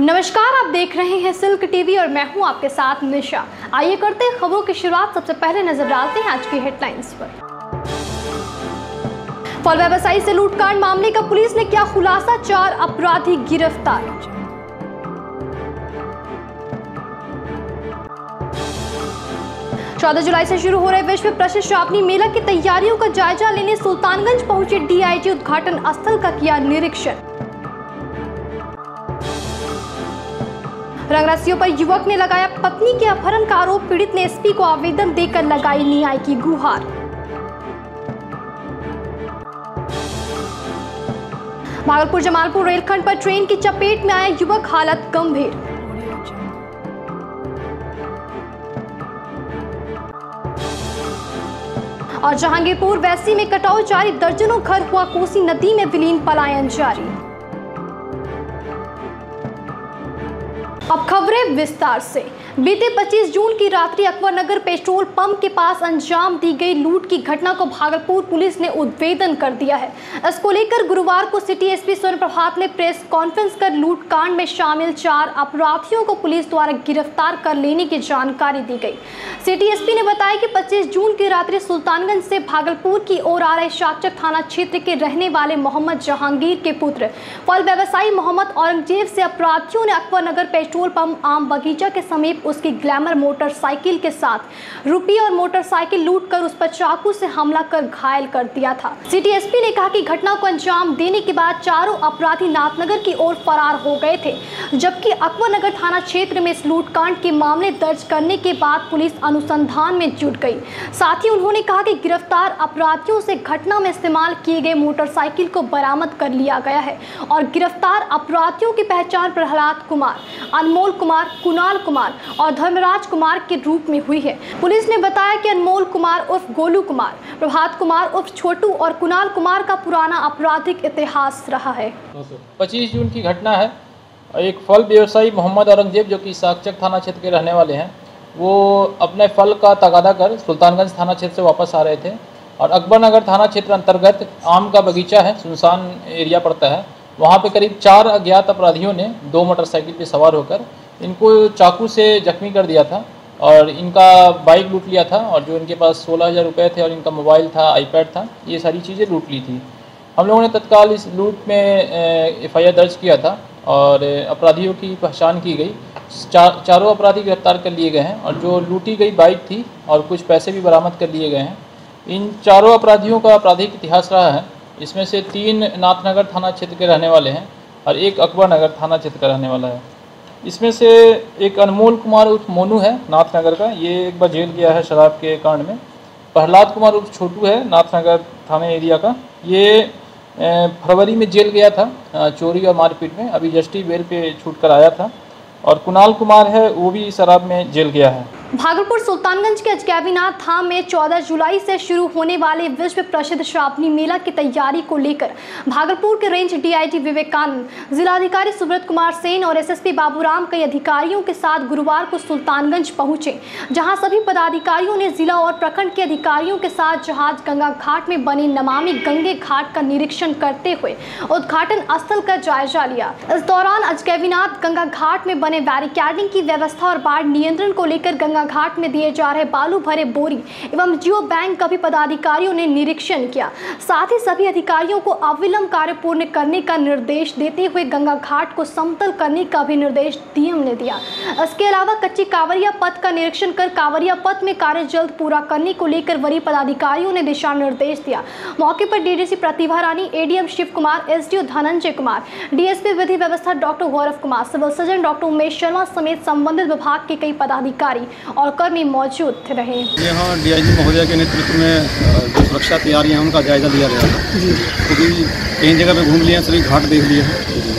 नमस्कार, आप देख रहे हैं सिल्क टीवी और मैं हूँ आपके साथ निशा। आइए करते हैं खबरों की शुरुआत। सबसे पहले नज़र डालते हैं आज की हेडलाइंस पर। फल व्यवसायी से लूटकांड मामले का पुलिस ने किया खुलासा, चार अपराधी गिरफ़्तार। चौदह जुलाई से शुरू हो रहे विश्व प्रसिद्ध श्रावणी मेला की तैयारियों का जायजा लेने सुल्तानगंज पहुँचे डीआईजी उद्घाटन स्थल का किया निरीक्षण। रंगरसियों पर युवक ने लगाया पत्नी के अपहरण का आरोप, पीड़ित ने एसपी को आवेदन देकर लगाई न्याय की गुहार। भागलपुर जमालपुर रेलखंड पर ट्रेन की चपेट में आया युवक, हालत गंभीर। और जहांगीरपुर, वैसी में कटाव जारी, दर्जनों घर हुआ कोसी नदी में विलीन पलायन जारी। अब खबरें विस्तार से। बीते 25 जून की रात्रि अकबर नगर पेट्रोल पंप के पास अंजाम दी गई लूट की घटना को भागलपुर पुलिस ने उद्वेदन कर दिया है। इसको लेकर गुरुवार को सिटी एसपी स्वर्ण प्रभात ने प्रेस कॉन्फ्रेंस कर लूट कांड में शामिल चार अपराधियों को पुलिस द्वारा गिरफ़्तार कर लेने की जानकारी दी गई। सिटी एसपी ने बताया कि 25 जून की रात्रि सुल्तानगंज से भागलपुर की ओर आ रहे शाचक थाना क्षेत्र के रहने वाले मोहम्मद जहांगीर के पुत्र, फल व्यवसायी मोहम्मद औरंगज़ेब से अपराधियों ने अकबर नगर पेट्रोल पंप आम बगीचा के समीप उसकी ग्लैमर मोटरसाइकिल के साथ रुपये और मोटरसाइकिल लूट कर उस पर चाकू से हमला कर घायल कर दिया था। सिटी ने कहा कि घटना को अंजाम देने के बाद चारों अपराधी नाथनगर की ओर फरार हो गए थे, जबकि अकबर नगर थाना क्षेत्र में इस लूटकांड के मामले दर्ज करने के बाद पुलिस अनुसंधान में जुट गई। साथ ही उन्होंने कहा कि गिरफ़्तार अपराधियों से घटना में इस्तेमाल किए गए मोटरसाइकिल को बरामद कर लिया गया है और गिरफ़्तार अपराधियों की पहचान प्रहलाद कुमार अनमोल कुमार, कुणाल कुमार और धर्मराज कुमार के रूप में हुई है। पुलिस ने बताया कि अनमोल कुमार उर्फ़ गोलू कुमार, प्रभात कुमार उर्फ़ छोटू और कुणाल कुमार का पुराना आपराधिक इतिहास रहा है। पच्चीस जून की घटना है। एक फल व्यवसायी मोहम्मद औरंगज़ेब, जो कि साक्षक थाना क्षेत्र के रहने वाले हैं, वो अपने फल का तगादा कर सुल्तानगंज थाना क्षेत्र से वापस आ रहे थे। और अकबर नगर थाना क्षेत्र अंतर्गत आम का बगीचा है, सुनसान एरिया पड़ता है। वहाँ पे करीब चार अज्ञात अपराधियों ने दो मोटरसाइकिल पे सवार होकर इनको चाकू से जख्मी कर दिया था और इनका बाइक लूट लिया था और जो इनके पास सोलह हज़ार रुपये थे और इनका मोबाइल था आईपैड था, ये सारी चीज़ें लूट ली थी। हम लोगों ने तत्काल इस लूट में एफआईआर दर्ज किया था और अपराधियों की पहचान की गई। चार चारों अपराधी गिरफ़्तार कर लिए गए हैं और जो लूटी गई बाइक थी और कुछ पैसे भी बरामद कर लिए गए हैं। इन चारों अपराधियों का आपराधिक इतिहास रहा है। इसमें से तीन नाथनगर थाना क्षेत्र के रहने वाले हैं और एक अकबर नगर थाना क्षेत्र का रहने वाला है। इसमें से एक अनमोल कुमार उर्फ़ मोनू है नाथनगर का। ये एक बार जेल गया है शराब के कांड में। प्रहलाद कुमार उर्फ़ छोटू है नाथनगर थाने एरिया का। ये फरवरी में जेल गया था चोरी और मारपीट में। अभी जस्टी बेल पे छूट कर आया था। और कुणाल कुमार है, वो भी शराब में जेल गया है। भागलपुर सुल्तानगंज के अजगैबीनाथ धाम में 14 जुलाई से शुरू होने वाले विश्व प्रसिद्ध श्रावणी मेला की तैयारी को लेकर भागलपुर के रेंज डीआईजी विवेकानंद, जिलाधिकारी सुब्रत कुमार सेन और एसएसपी बाबूराम कई अधिकारियों के साथ गुरुवार को सुल्तानगंज पहुँचे, जहाँ सभी पदाधिकारियों ने जिला और प्रखंड के अधिकारियों के साथ जहाज़ गंगा घाट में बने नमामि गंगे घाट का निरीक्षण करते हुए उद्घाटन स्थल का जायजा लिया। इस दौरान अजगैबीनाथ गंगा घाट में बने बैरिकेडिंग की व्यवस्था और बाढ़ नियंत्रण को लेकर गंगा घाट में दिए जा रहे बालू भरे बोरी एवं जियो बैंक का भी पदाधिकारियों ने निरीक्षण किया। साथ ही सभी अधिकारियों को अविलंब कार्य पूर्ण करने का निर्देश देते हुए गंगा घाट को समतल करने का भी निर्देश डीएम ने दिया। इसके अलावा कच्ची कांवरिया पथ का निरीक्षण कर कांवरिया पथ में कार्य जल्द पूरा करने को लेकर वरीय पदाधिकारियों ने दिशा निर्देश दिया। मौके पर DDC Pratibha Rani, ADM Shiv Kumar, SDO Dhananjay Kumar, DSP विधि व्यवस्था doctor Gaurav Kumar, civil surgeon doctor Umesh Sharma समेत संबंधित विभाग के कई पदाधिकारी और कर्मी मौजूद रहे। यहाँ डीआईजी महोदय के नेतृत्व में जो सुरक्षा तैयारियाँ हैं उनका जायजा लिया गया था। क्योंकि कई जगह पे घूम लिए हैं सभी घाट देख लिए हैं।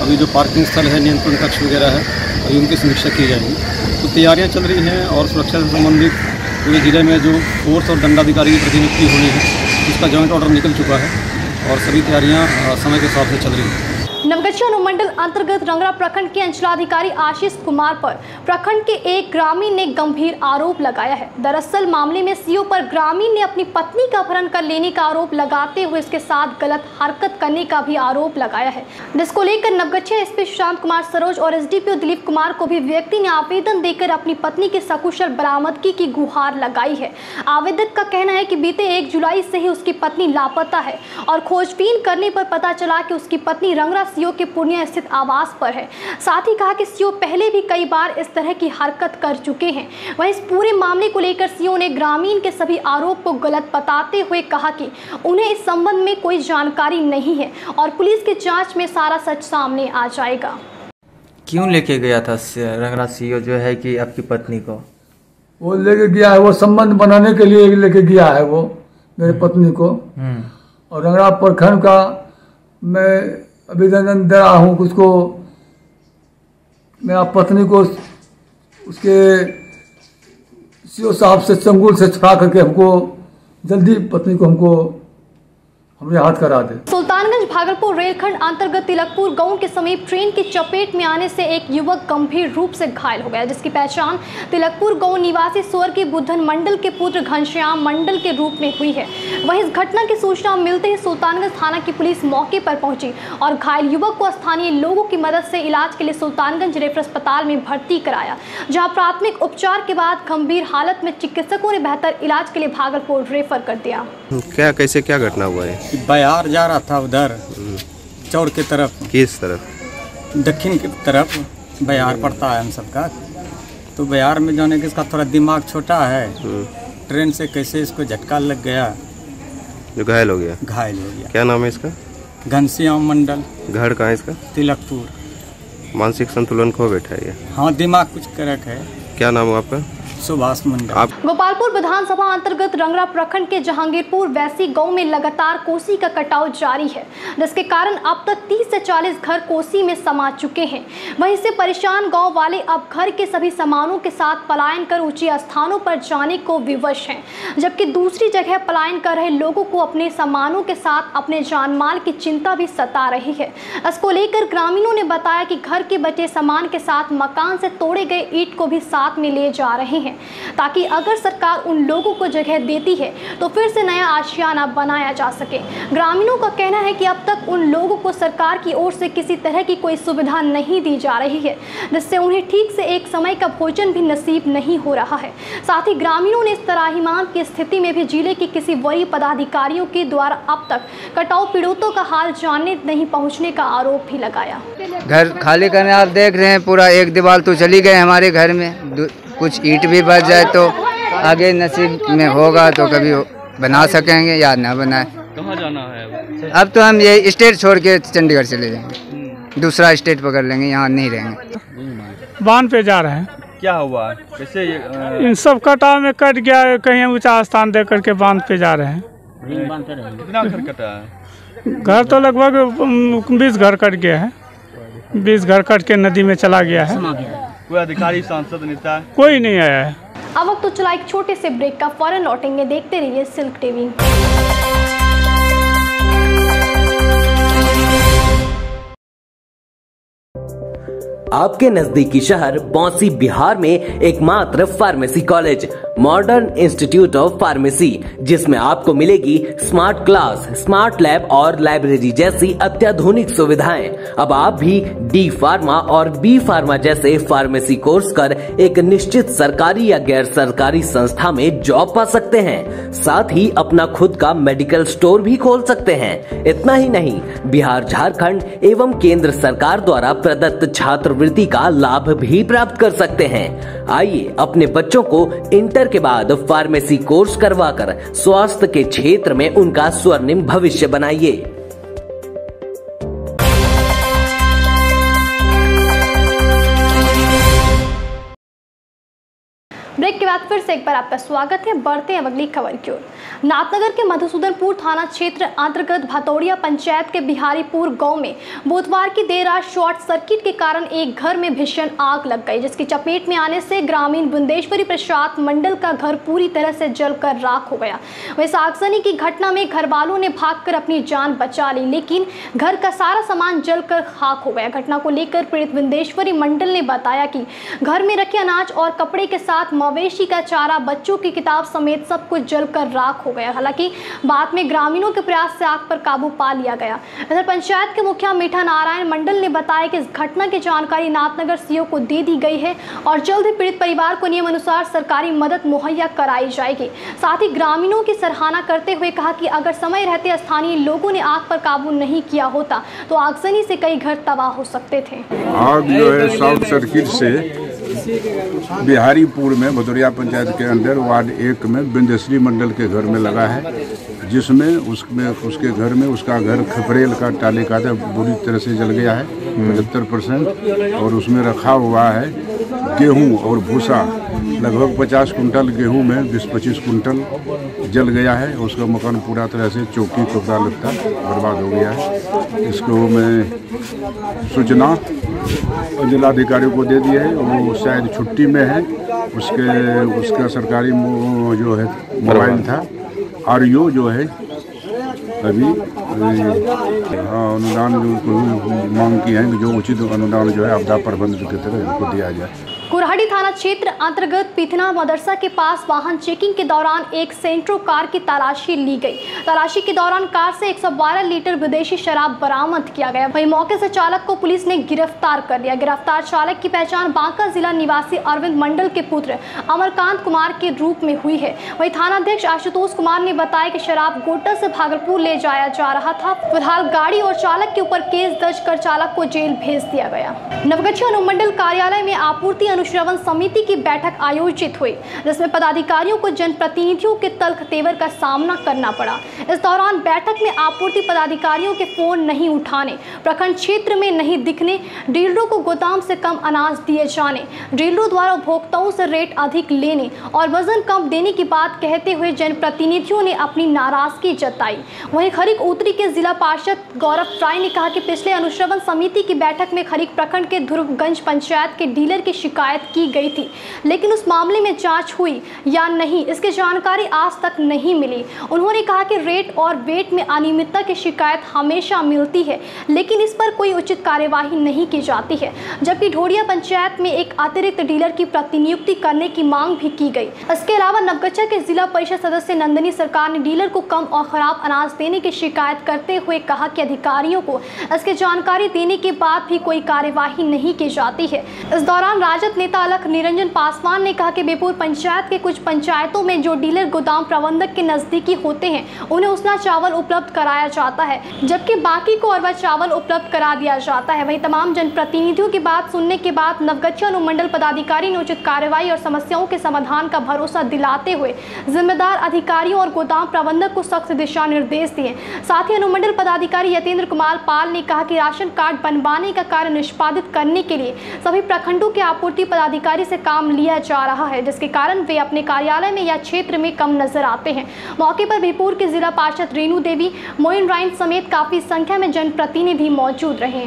अभी जो पार्किंग स्थल है नियंत्रण कक्ष वगैरह है अभी उनकी समीक्षा की जाएगी। तो तैयारियाँ चल रही हैं और सुरक्षा से संबंधित पूरे ज़िले में जो फोर्स और दंडाधिकारी की प्रतिनियुक्ति होनी है उसका जॉइंट ऑर्डर निकल चुका है और सभी तैयारियाँ समय के हिसाब से चल रही हैं। नवगछिया अनुमंडल अंतर्गत रंगरा प्रखंड के अंचलाधिकारी आशीष कुमार पर प्रखंड के एक ग्रामीण ने गंभीर आरोप लगाया है। दरअसल मामले में सीओ पर ग्रामीण ने अपनी पत्नी का अपहरण कर लेने का आरोप लगाते हुए इसके साथ गलत हरकत करने का भी आरोप लगाया है। जिसको लेकर नवगछिया एसपी सुशांत कुमार सरोज और एसडीपीओ दिलीप कुमार को भी व्यक्ति ने आवेदन देकर अपनी पत्नी की सकुशल बरामदगी की गुहार लगाई है। आवेदक का कहना है कि बीते एक जुलाई से ही उसकी पत्नी लापता है और खोजबीन करने पर पता चला कि उसकी पत्नी रंगरा सीओ के पूर्णिया स्थित आवास पर है। साथ ही कहा कि सीओ पहले भी कई बार इस तरह की हरकत कर चुके हैं। वहीं इस पूरे मामले को लेकर सीओ ने ग्रामीण के सभी आरोप को गलत बताते हुए कहा कि उन्हें इस संबंध में कोई जानकारी नहीं है और पुलिस की जाँच में सारा सच सामने आ जाएगा। क्यों लेके गया था रंगरा सीओ जो है कि आपकी पत्नी को? वो लेके गया है वो संबंध बनाने के लिए लेके गया है वो मेरे पत्नी को। हम्म। और रंगड़ा प्रखंड का मैं अभिनंदन दे रहा हूँ उसको मेरा पत्नी को उसके सीओ साहब से चंगुल से छुड़ा करके हमको, जल्दी पत्नी को हमको हमें हाथ करा दे। भागलपुर रेलखंड अंतर्गत तिलकपुर गाँव के समीप ट्रेन की चपेट में आने से एक युवक गंभीर रूप से घायल हो गया जिसकी पहचान तिलकपुर गाँव निवासी स्वर्गीय बुद्धन मंडल के पुत्र घनश्याम मंडल के रूप में हुई है। वहीं इस घटना की सूचना मिलते ही सुल्तानगंज थाना की पुलिस मौके पर पहुँची और घायल युवक को स्थानीय लोगों की मदद से इलाज के लिए सुल्तानगंज रेफर अस्पताल में भर्ती कराया जहाँ प्राथमिक उपचार के बाद गंभीर हालत में चिकित्सकों ने बेहतर इलाज के लिए भागलपुर रेफर कर दिया। क्या कैसे क्या घटना हुआ है बयार जा रहा था उधर। चौर की तरफ़। किस तरफ़? दक्षिण की तरफ़ बयार पड़ता है हम सबका। तो बिहार में जाने के इसका थोड़ा दिमाग छोटा है। ट्रेन से कैसे इसको झटका लग गया? जो घायल हो गया। घायल हो गया। क्या नाम है इसका? घनश्याम मंडल। घर कहाँ इसका? तिलकपुर। मानसिक संतुलन खो बैठा है हाँ दिमाग कुछ करक है। क्या नाम है आपका? सुभाष मंडल। आप गोपालपुर विधानसभा अंतर्गत रंगरा प्रखंड के जहांगीरपुर वैसी गाँव में लगातार कोसी का कटाव जारी है जिसके कारण अब तक 30 से 40 घर कोसी में समा चुके हैं। वहीं से परेशान गाँव वाले अब घर के सभी सामानों के साथ पलायन कर ऊँचे स्थानों पर जाने को विवश हैं जबकि दूसरी जगह पलायन कर रहे लोगों को अपने सामानों के साथ अपने जान माल की चिंता भी सता रही है। इसको लेकर ग्रामीणों ने बताया कि घर के बचे सामान के साथ मकान से तोड़े गए ईट को भी साथ में ले जा रहे हैं। ताकि अगर सरकार उन लोगों को जगह देती है तो फिर से नया आशियाना बनाया जा सके। ग्रामीणों का कहना है कि अब तक उन लोगों को सरकार की ओर से किसी तरह की कोई सुविधा नहीं दी जा रही है, जिससे उन्हें ठीक से एक समय का भोजन भी नसीब नहीं हो रहा है। साथ ही ग्रामीणों ने इस तराहीमान की स्थिति में भी ज़िले के किसी वरीय पदाधिकारियों के द्वारा अब तक कटाव पीड़ितों का हाल जानने नहीं पहुँचने का आरोप भी लगाया। घर खाली करने आप देख रहे हैं, पूरा एक दीवार तो चली गए हमारे घर में। कुछ ईट भी बच जाए तो आगे नसीब में होगा तो कभी बना सकेंगे या ना बनाए। कहाँ जाना है अब? तो हम ये स्टेट छोड़ के चंडीगढ़ चले जाएँगे। दूसरा स्टेट पकड़ लेंगे यहाँ नहीं रहेंगे। बाँध पे जा रहे हैं। क्या हुआ? कैसे इन सब कटाव में कट गया कहीं ऊँचा स्थान दे करके बाँध पे जा रहे हैं। कितना घर कटा है? घर तो लगभग बीस घर कट गया है। बीस घर कट के नदी में चला गया है। कोई अधिकारी सांसद नेता? कोई नहीं आया है। अब वक्त तो चला एक छोटे से ब्रेक का फ़ौरन लौटेंगे देखते रहिए सिल्क टीवी। आपके नजदीकी शहर बौसी बिहार में एकमात्र pharmacy college, modern institute of pharmacy, जिसमें आपको मिलेगी स्मार्ट क्लास, स्मार्ट लैब और लाइब्रेरी जैसी अत्याधुनिक सुविधाएँ। अब आप भी डी फार्मा और बी फार्मा जैसे फार्मेसी कोर्स कर एक निश्चित सरकारी या गैर सरकारी संस्था में जॉब पा सकते हैं। साथ ही अपना खुद का मेडिकल स्टोर भी खोल सकते हैं। इतना ही नहीं, बिहार झारखंड एवं केंद्र सरकार द्वारा प्रदत्त छात्रवृत्ति का लाभ भी प्राप्त कर सकते हैं। आइए अपने बच्चों को इंटर के बाद फार्मेसी कोर्स करवाकर स्वास्थ्य के क्षेत्र में उनका स्वर्णिम भविष्य बनाइए। ब्रेक के बाद फिर से एक बार आपका स्वागत है। बढ़ते हैं अगली खबर की ओर। नाथनगर के मधुसूदनपुर थाना क्षेत्र अंतर्गत भतौड़िया पंचायत के बिहारीपुर गाँव में बुधवार की देर रात शॉर्ट सर्किट के कारण एक घर में भीषण आग लग गई, जिसकी चपेट में आने से ग्रामीण बुंदेश्वरी प्रसाद मंडल का घर पूरी तरह से जलकर राख हो गया। वैसे आगजनी की घटना में घर वालों ने भागकर अपनी जान बचा ली, लेकिन घर का सारा सामान जलकर खाक हो गया। घटना को लेकर पीड़ित बुंदेश्वरी मंडल ने बताया कि घर में रखे अनाज और कपड़े के साथ मवेशी का चारा, बच्चों की किताब समेत सब कुछ जलकर राख हो गया। हालाँकि बाद में ग्रामीणों के प्रयास से आग पर काबू पा लिया गया। इधर पंचायत के मुखिया मीठा नारायण मंडल ने बताया कि इस घटना की जानकारी नाथनगर सीओ को दे दी गई है और जल्द ही पीड़ित परिवार को नियम अनुसार सरकारी मदद मुहैया कराई जाएगी। साथ ही ग्रामीणों की सराहना करते हुए कहा कि अगर समय रहते स्थानीय लोगों ने आग पर काबू नहीं किया होता तो आगजनी से कई घर तबाह हो सकते थे। आग जो है शॉर्ट सर्किट से बिहारीपुर में भदौरिया पंचायत के अंदर वार्ड एक में बिंदेश्वरी मंडल के घर में लगा है, जिसमें उसमें, उसके घर में उसका घर खपरेल का टाले का था बुरी तरह से जल गया है, पचहत्तर परसेंट, और उसमें रखा हुआ है गेहूँ और भूसा, लगभग 50 कुंटल गेहूँ में 20-25 कुंटल जल गया है, उसका मकान पूरा तरह से चौकी कपड़ा लगता बर्बाद हो गया है। इसको मैं सूचना जिलाधिकारी को दे दिए है, वो शायद छुट्टी में है। उसके, उसका सरकारी जो है, मोबाइल था आर जो है, अभी हाँ अनुदान जो मांग की है, जो उचित अनुदान जो है, आपदा प्रबंधन की तरह इनको दिया जाए। कुरहाड़ी थाना क्षेत्र अंतर्गत पिथना मदरसा के पास वाहन चेकिंग के दौरान एक सेंट्रो कार की तलाशी ली गई। तलाशी के दौरान कार से 112 लीटर विदेशी शराब बरामद किया गया। वहीं मौके से चालक को पुलिस ने गिरफ़्तार कर लिया। गिरफ़्तार चालक की पहचान बांका जिला निवासी अरविंद मंडल के पुत्र अमरकांत कुमार के रूप में हुई है। वहीं थानाध्यक्ष आशुतोष कुमार ने बताया की शराब गोटा से भागलपुर ले जाया जा रहा था। फ़िलहाल गाड़ी और चालक के ऊपर केस दर्ज कर चालक को जेल भेज दिया गया। नवगछिया अनुमंडल कार्यालय में आपूर्ति अनुश्रवण समिति की बैठक आयोजित हुई, जिसमें पदाधिकारियों को जनप्रतिनिधियों के तल्ख तेवर का सामना करना पड़ा। इस दौरान बैठक में आपूर्ति पदाधिकारियों के फ़ोन नहीं उठाने, प्रखंड क्षेत्र में नहीं दिखने, डीलरों को गोदाम से कम अनाज दिए जाने, डीलरों द्वारा उपभोक्ताओं से रेट अधिक लेने और वज़न कम देने की बात कहते हुए जनप्रतिनिधियों ने अपनी नाराज़गी जताई। वहीं खरीक उत्तरी के जिला पार्षद गौरव राय ने कहा कि पिछले अनुश्रवण समिति की बैठक में खरीक प्रखंड के ध्रुवगंज पंचायत के डीलर की शिकायत की गई थी। लेकिन उस मामले में जाँच हुई या नहीं, इसकी जानकारी आज तक नहीं मिली। उन्होंने कहा कि रेट और वेट में अनियमितता की शिकायत हमेशा मिलती है, लेकिन इस पर कोई उचित कार्यवाही नहीं की जाती है। जबकि ढोडिया पंचायत में एक अतिरिक्त डीलर की प्रतिनियुक्ति करने की मांग भी की गई। इसके अलावा नवगछा के जिला परिषद सदस्य नंदनी सरकार ने डीलर को कम और खराब अनाज देने की शिकायत करते हुए कहा कि अधिकारियों को इसकी जानकारी देने के बाद भी कोई कार्यवाही नहीं की जाती है। इस दौरान राजद नेता अलख निरंजन पासवान ने कहा कि बेपुर पंचायत के कुछ पंचायतों में जो डीलर गोदाम प्रबंधक के नजदीकी होते हैं, उन्हें उसना चावल उपलब्ध कराया जाता है, जबकि बाकी को और चावल उपलब्ध करा दिया जाता है। वहीं तमाम जनप्रतिनिधियों की बात सुनने के बाद नवगछिया अनुमंडल पदाधिकारी ने उचित कार्रवाई और समस्याओं के समाधान का भरोसा दिलाते हुए जिम्मेदार अधिकारियों और गोदाम प्रबंधक को सख्त दिशा निर्देश दिए। साथ ही अनुमंडल पदाधिकारी यतेंद्र कुमार पाल ने कहा कि राशन कार्ड बनवाने का कार्य निष्पादित करने के लिए सभी प्रखंडों के आपूर्ति पदाधिकारी से काम लिया जा रहा है जिसके कारण वे अपने कार्यालय में या क्षेत्र में कम नज़र आते हैं। मौके पर बीरपुर के जिला पार्षद रेणु देवी मोइन राइन समेत काफ़ी संख्या में जनप्रतिनिधि मौजूद रहे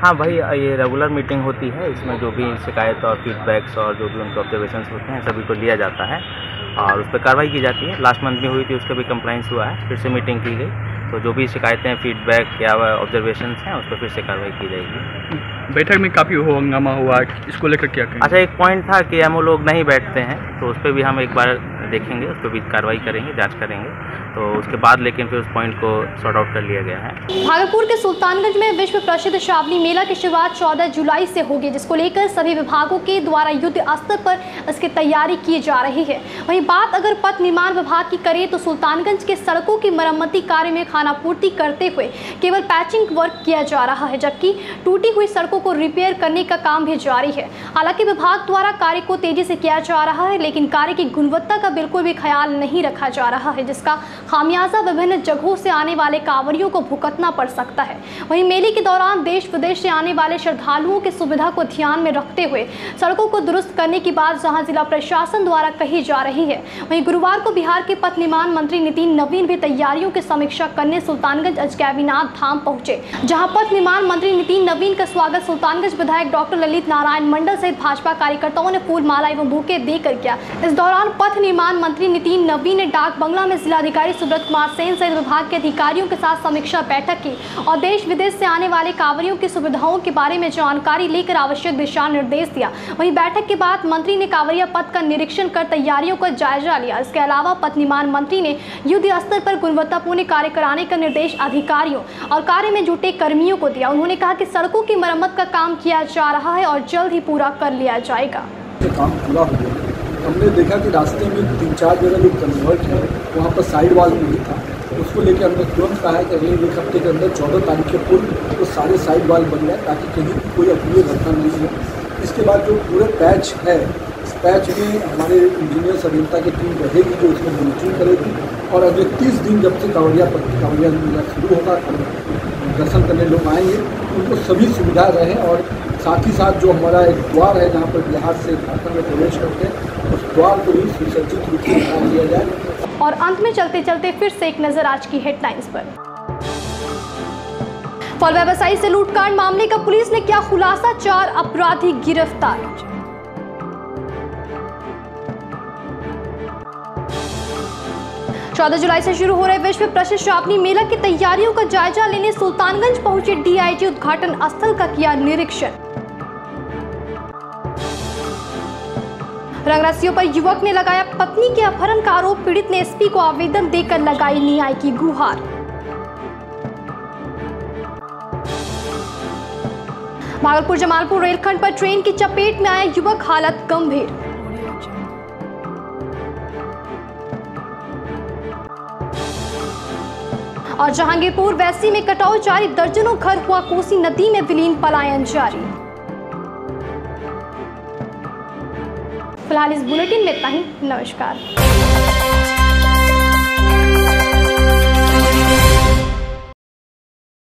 हाँ। भाई ये रेगुलर मीटिंग होती है। इसमें जो भी शिकायत और फीडबैक्स और जो भी उनके ऑब्जर्वेशन होते हैं सभी को लिया जाता है और उस पर कार्रवाई की जाती है। लास्ट मंथ में हुई थी उसका भी कंप्लाइंस हुआ है। फिर से मीटिंग की गई। तो जो भी शिकायतें फीडबैक या ऑब्जर्वेशन हैं उस पर फिर से कार्रवाई की जाएगी। बैठक में काफ़ी हो हंगामा हुआ, इसको लेकर क्या अच्छा एक पॉइंट था कि एमओ लोग नहीं बैठते हैं तो उस पर भी हम एक बार देखेंगे, उस पर भी कार्रवाई करेंगे, जाँच करेंगे। तो उसके बाद लेकिन फिर उस पॉइंट को सॉर्ट आउट कर लिया गया है। भागलपुर के सुल्तानगंज में विश्व प्रसिद्ध श्रावणी मेला की शुरुआत 14 जुलाई से होगी, जिसको लेकर सभी विभागों के द्वारा युद्ध स्तर पर इसकी तैयारी की जा रही है। वहीं बात अगर पथ निर्माण विभाग की करें तो सुल्तानगंज के सड़कों की मरम्मती कार्य में खानापूर्ति करते हुए केवल पैचिंग वर्क किया जा रहा है, जबकि टूटी हुई सड़कों को रिपेयर करने का काम भी जारी है। हालाँकि विभाग द्वारा कार्य को तेज़ी से किया जा रहा है, लेकिन कार्य की गुणवत्ता का बिल्कुल भी ख्याल नहीं रखा जा रहा है, जिसका खामियाजा विभिन्न जगहों से आने वाले कांवरियों को भुगतना पड़ सकता है। वहीं मेले के दौरान देश विदेश से आने वाले श्रद्धालुओं की सुविधा को ध्यान में रखते हुए सड़कों को दुरुस्त करने की बात जहाँ जिला प्रशासन द्वारा कही जा रही है। वहीं गुरुवार को बिहार के पथ निर्माण मंत्री नितिन नवीन भी तैयारियों की समीक्षा करने सुल्तानगंज अजगैबीनाथ धाम पहुँचे, जहाँ पथ निर्माण मंत्री नितिन नवीन का स्वागत सुल्तानगंज विधायक डॉक्टर ललित नारायण मंडल सहित भाजपा कार्यकर्ताओं ने फूल माला एवं बुके देकर किया। इस दौरान पथ निर्माण मंत्री नितिन नवीन ने डाक बंगला में जिलाधिकारी सुब्रत कुमार सेन सहित विभाग के अधिकारियों के साथ समीक्षा बैठक की और देश विदेश से आने वाले कांवरियों की सुविधाओं के बारे में जानकारी लेकर आवश्यक दिशा निर्देश दिया। वहीं बैठक के बाद मंत्री ने कांवरिया पथ का निरीक्षण कर तैयारियों का जायजा लिया। इसके अलावा पथ निर्माण मंत्री ने युद्ध स्तर पर गुणवत्तापूर्ण कार्य कराने का निर्देश अधिकारियों और कार्य में जुटे कर्मियों को दिया। उन्होंने कहा कि सड़कों की मरम्मत का काम किया जा रहा है और जल्द ही पूरा कर लिया जाएगा। काम पूरा हो गया। हमने देखा कि रास्ते में तीन चार जगह जो कन्वर्ट है, वहाँ पर साइड वाल नहीं था। उसको लेकर हमने तुरंत कहा है कि अगले एक हफ़्ते के अंदर चौदह तारीख के पूर्व वो सारे साइड वाल बन जाए, ताकि कहीं कोई अप्रिय घटना नहीं हो। इसके बाद जो पूरे पैच है, इस पैच में हमारे इंजीनियर अभियंता की टीम रहेगी जो उसमें मॉनिटरिंग करेगी, और अगले तीस दिन जब से कांवरिया कांवरिया मेला शुरू होगा दर्शन करने लोग आएँगे। उनको सभी सुविधा रहे और साथ ही साथ जो हमारा एक द्वार है, जहाँ पर बिहार से झारखंड में प्रवेश करते हैं और अंत में चलते चलते फिर से एक नज़र आज की हेडलाइंस पर। फल व्यवसायी से लूटकांड मामले का पुलिस ने किया खुलासा, चार अपराधी गिरफ़्तार। चौदह जुलाई से शुरू हो रहे विश्व प्रसिद्ध श्रावणी मेला की तैयारियों का जायजा लेने सुल्तानगंज पहुँचे डीआईजी उद्घाटन स्थल का किया निरीक्षण। रंगरसियों पर युवक ने लगाया पत्नी के अपहरण का आरोप, पीड़ित ने एसपी को आवेदन देकर लगाई न्याय की गुहार। भागलपुर जमालपुर रेलखंड पर ट्रेन की चपेट में आया युवक, हालत गंभीर। और जहांगीरपुर, वैसी में कटाव जारी, दर्जनों घर हुआ कोसी नदी में विलीन पलायन जारी। फ़िलहाल इस बुलेटिन में इतना ही। नमस्कार।